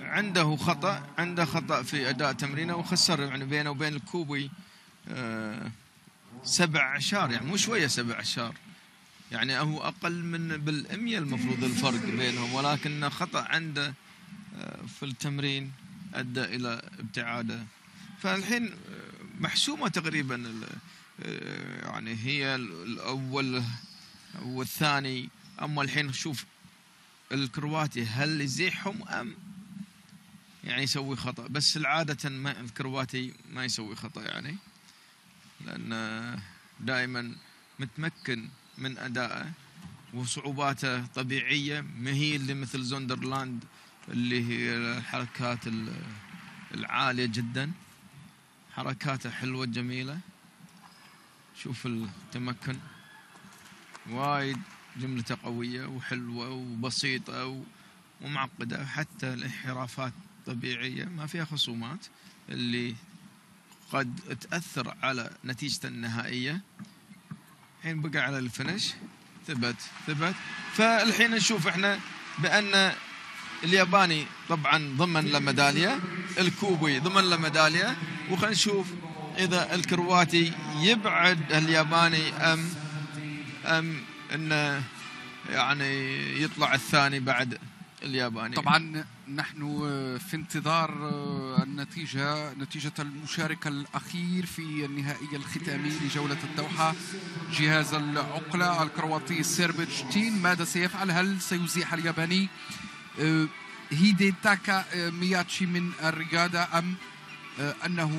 عنده خطأ عنده خطأ في أداء تمرينه وخسر يعني بينه وبين الكوبي آه، سبع اعشار يعني مو شوية سبع اعشار يعني هو أقل من بالامية المفروض الفرق بينهم ولكن خطأ عنده آه، في التمرين أدى إلى ابتعاده. فالحين آه، محسومة تقريبا يعني هي الأول والثاني. أما الحين شوف الكرواتي هل يزيحهم أم يعني يسوي خطأ؟ بس العاده ما الكرواتي ما يسوي خطأ يعني لأن دائما متمكن من أدائه وصعوباته طبيعية ما هي اللي مثل زوندرلاند اللي هي الحركات ال- العالية جدا. حركاته حلوة جميلة. شوف التمكن. وايد جملته قوية وحلوة وبسيطة و- ومعقدة حتى الانحرافات طبيعية. ما فيها خصومات. اللي قد تأثر على نتيجته النهائية. الحين بقى على الفنش ثبت ثبت. فالحين نشوف إحنا بأن الياباني طبعا ضمن له الكوبي ضمن له وخلينا نشوف إذا الكرواتي يبعد الياباني ام أم انه يعني يطلع الثاني بعد الياباني طبعا نحن في انتظار النتيجة نتيجة المشارك الأخير في النهائي الختامي لجولة الدوحة. جهاز العقلة الكرواتي سيربيتش تين ماذا سيفعل؟ هل سيزيح الياباني؟ آه، هيدي تاكا آه، مياتشي من الرياضة أم آه، أنه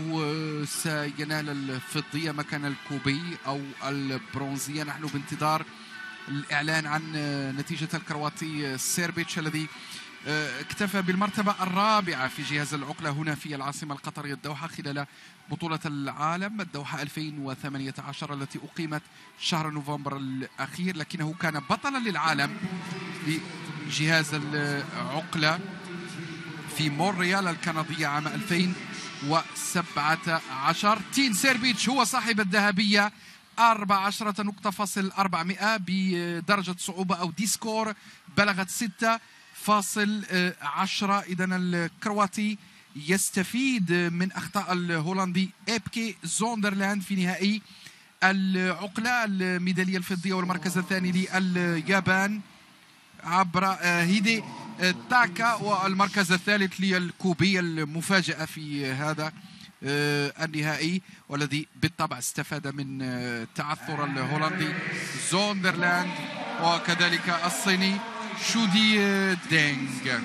سينال الفضية مكان الكوبي أو البرونزية؟ نحن بانتظار الإعلان عن آه، نتيجة الكرواتي سيربيتش الذي آه، اكتفى بالمرتبة الرابعة في جهاز العقلة هنا في العاصمة القطرية الدوحة خلال بطولة العالم الدوحة 2018 التي أقيمت شهر نوفمبر الأخير لكنه كان بطلا للعالم لجهاز العقلة في مونريال الكندية عام 2017 تين سيربيتش هو صاحب الذهبية 14 نقطة فاصل 400 بدرجة صعوبة أو D score بلغت 6 فاصل آه، 10 إذا الكرواتي يستفيد من أخطاء الهولندي إبكي زوندرلاند في نهائي العقلة الميدالية الفضية والمركز الثاني لليابان عبر آه، هيدي آه، تاكا والمركز الثالث للكوبي المفاجأة في هذا النهائي والذي بالطبع استفاد من آه، تعثر الهولندي زوندرلاند وكذلك الصيني شودي آه، دينغ.